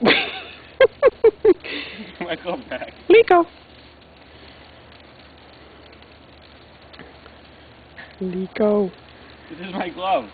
my glove back. Liko. Liko. This is my glove.